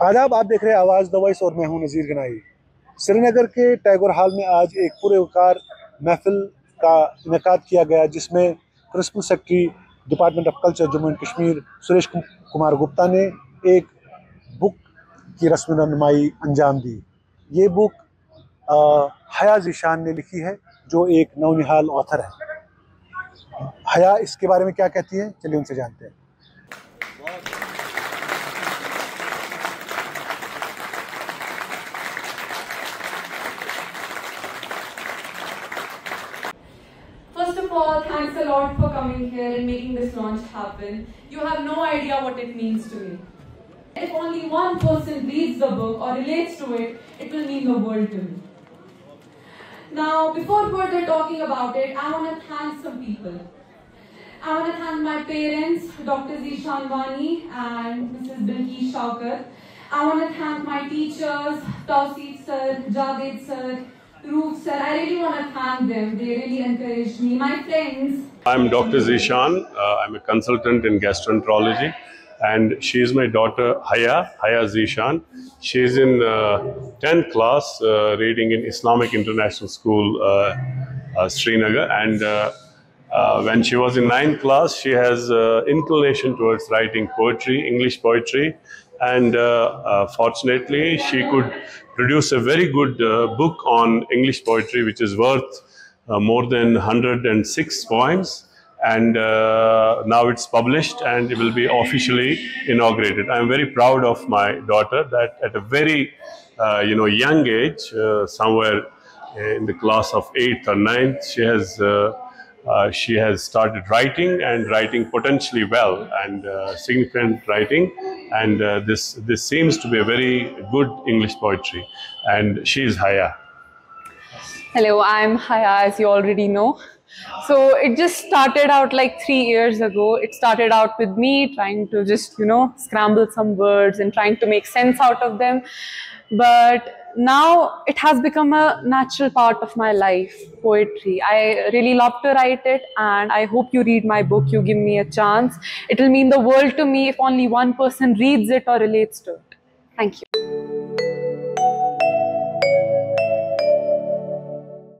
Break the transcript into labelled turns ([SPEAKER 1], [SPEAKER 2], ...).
[SPEAKER 1] आदाब, आप देख रहे हैं आवाज़ द वॉइस और मैं हूँ नज़ीर गनाई। श्रीनगर के टैगोर हाल में आज एक पुरवकार महफिल का इनका किया गया, जिसमें principal secretary, department of culture, Jammu and Kashmir, Suresh Kumar Gupta ने एक बुक की रस्म रनुमाई अंजाम दी। ये बुक हया जीशान ने लिखी है, जो एक नौनिहाल ऑथर है। हया इसके बारे में क्या कहती है? चलिए उनसे जानते हैं।
[SPEAKER 2] All, thanks a lot for coming here and making this launch happen. You have no idea what it means to me. If only one person reads the book or relates to it, it will mean the world to me. Now, before further talking about it, I want to thank some people. I want to thank my parents, Dr. Zeeshan Wani and Mrs. Bilki Shaukar. I want to thank my teachers, Tawseef sir, Javed sir, Roof sir. I really want to thank them. They really encouraged me. My friends,
[SPEAKER 3] I'm Dr. Zeeshan. Uh, I'm a consultant in gastroenterology, and she is my daughter Haya, Haya Zeeshan. She is in uh, 10th class, uh, reading in Islamic International School, uh, uh, Srinagar, and uh, when she was in 9th class, she has inclination towards writing poetry, English poetry, and uh, uh, fortunately, she could produce a very good uh, book on English poetry, which is worth more than 106 poems. And uh, now it's published and it will be officially inaugurated. I'm very proud of my daughter that at a very uh, you know young age, uh, somewhere in the class of eighth or ninth, she has she has started writing and writing potentially well and uh, significant writing and uh, this this seems to be a very good english poetry and she is haya
[SPEAKER 4] Hello, I'm Haya, as you already know. So it just started out like three years ago. It started out with me trying to just, you know, scramble some words and trying to make sense out of them. But now it has become a natural part of my life, poetry. I really love to write it and I hope you read my book, you give me a chance. It will mean the world to me if only one person reads it or relates to it. Thank you.